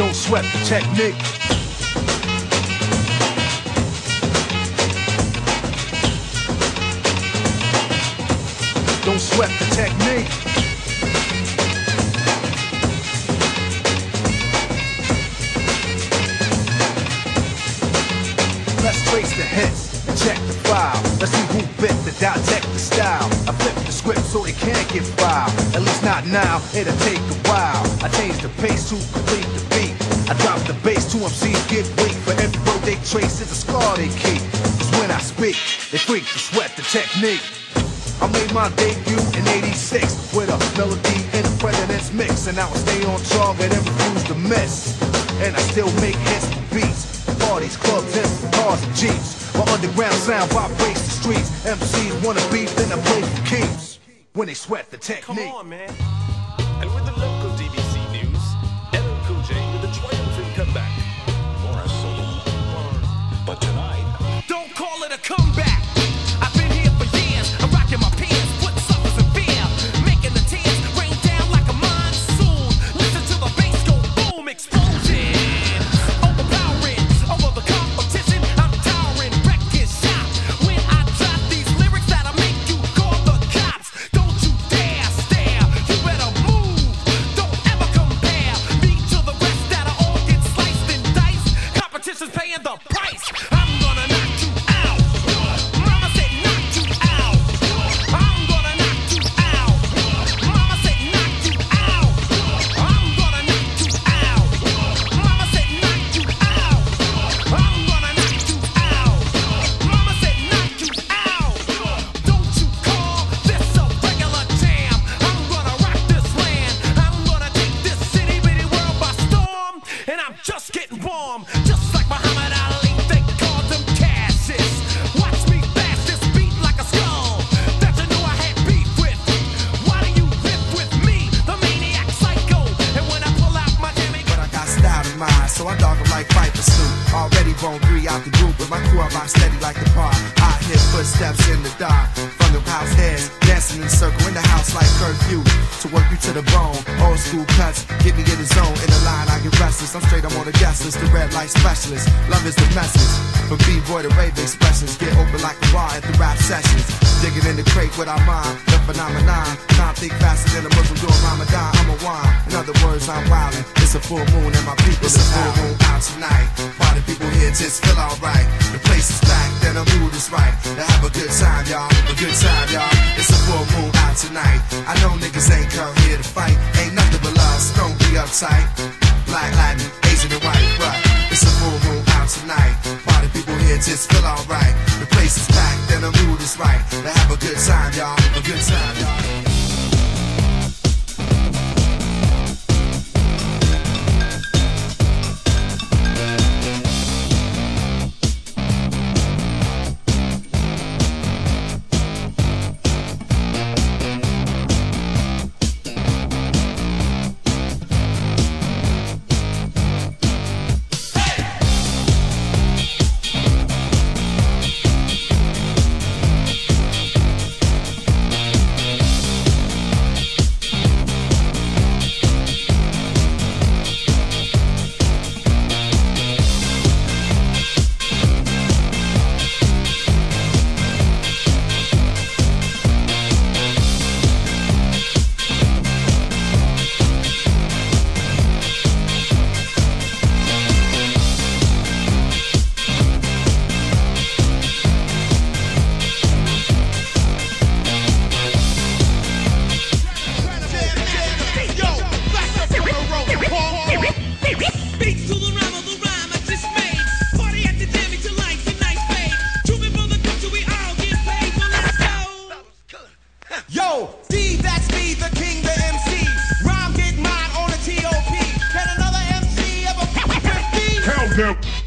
Don't sweat the technique. Don't sweat the technique. Let's trace the hits and check the file. Let's see who bit the dissect the style. I flip the script so they can't get filed. At least not now, it'll take a while. I change the pace to complete the. I drop the bass to MCs get weak. For every road they trace is a scar they keep. Cause when I speak, they freak to sweat the technique. I made my debut in 86 with a melody in the president's mix. And I will stay on target and refuse to miss. And I still make hits for beats. Parties, clubs, and cars and jeeps. My underground sound vibrates the streets. MCs wanna beef, then I play for keeps. When they sweat the technique. Come on, man. Like Piper Snoop. Already bone three out the group, but my crew I rock steady like the park. I hear footsteps in the dark, from the house heads, dancing in a circle in the house like curfew. To work you to the bone, old school cuts, get me in the zone. In the line, I get restless. I'm straight, I'm on the guest list, the red light specialist. Love is the message. From B-boy to rave expressions, get open like a bar at the rap sessions. Digging in the crate with our mind, the phenomenon. Time think faster than a Muslim doing Ramadan. I'm a wine. In other words, I'm wildin'. It's a full moon and my alright. The place is packed and the mood is right. To have a good time, y'all. A good time, y'all. It's a full moon out tonight. I know niggas ain't come here to fight. Ain't nothing but love, so don't be uptight. Black, Latin, Asian, and white, but it's a full moon out tonight. Party people here just feel alright. now.